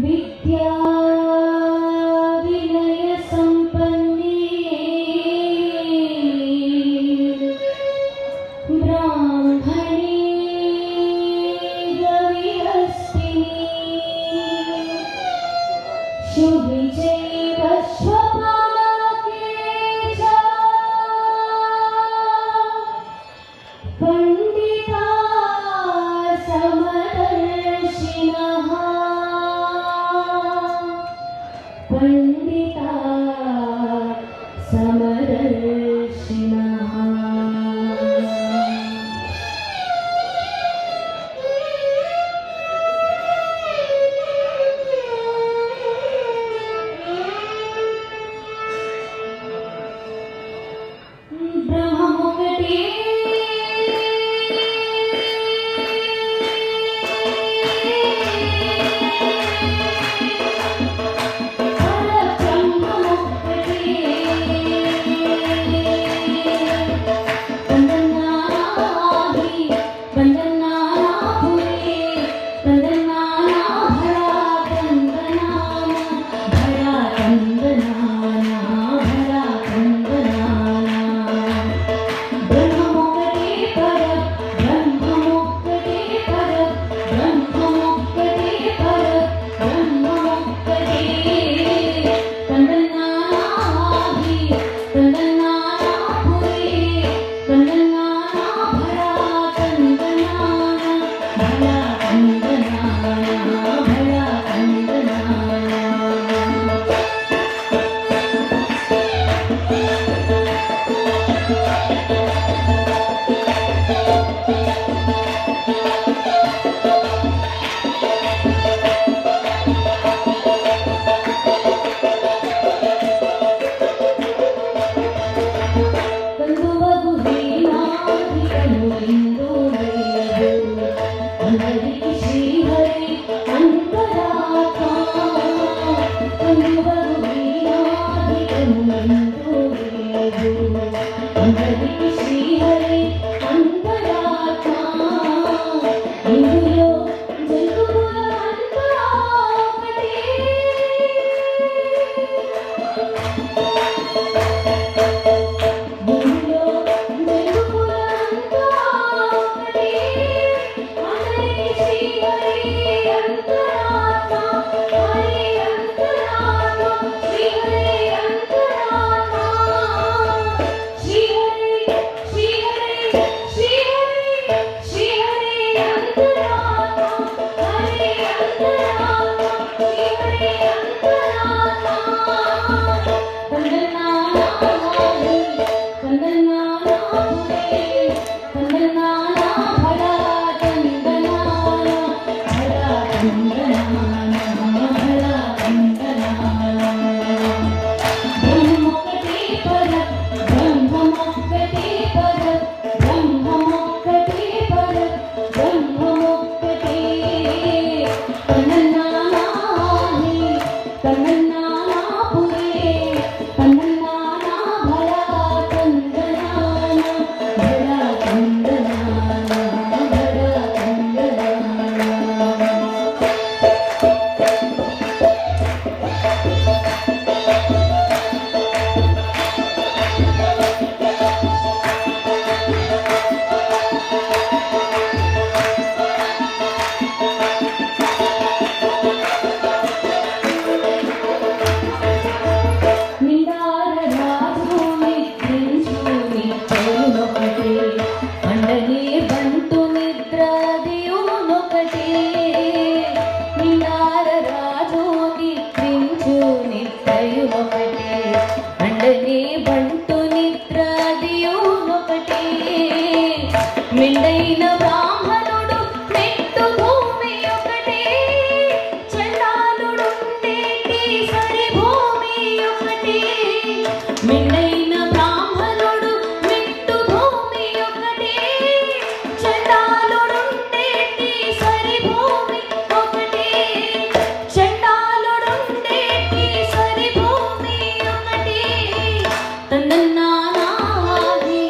विद्या ತನ್ನ ఒకటి. అండనే బంటు నిద్ర దేవునొకటి మిండైన బ్రాహ్మణుడు మెట్టు భూమి ఒకటి. చండాలుడుండేటి సరి భూమి ఒకటి. தந்தன்னானா ஆகி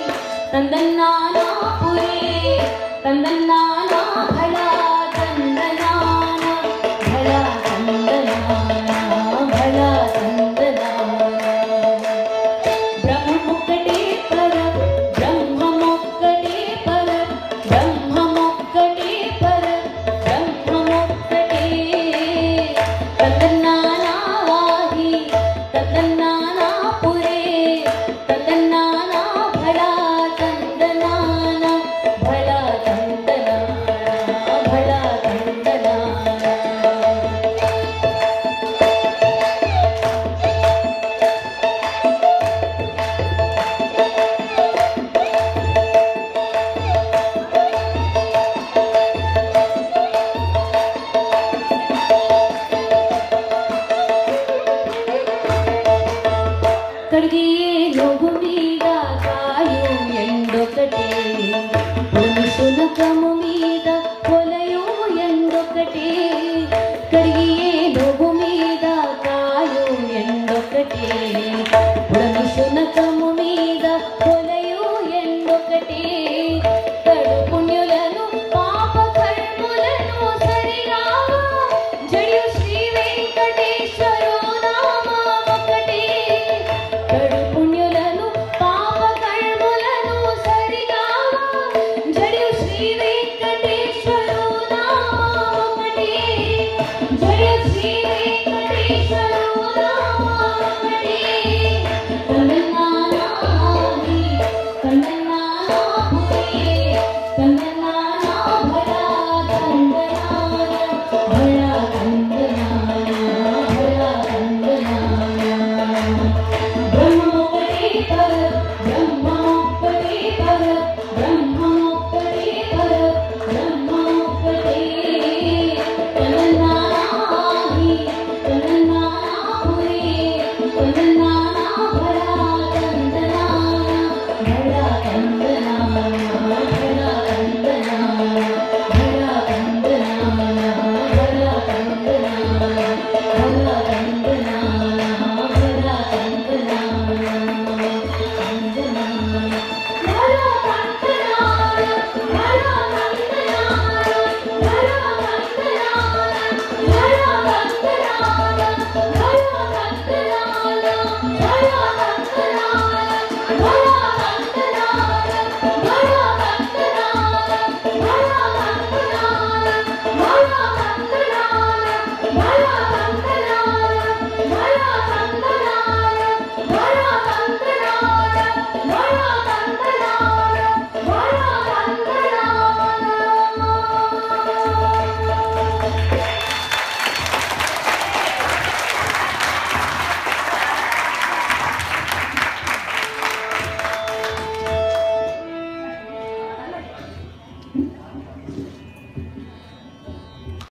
தந்தன்னானா புரி தந்தன்னா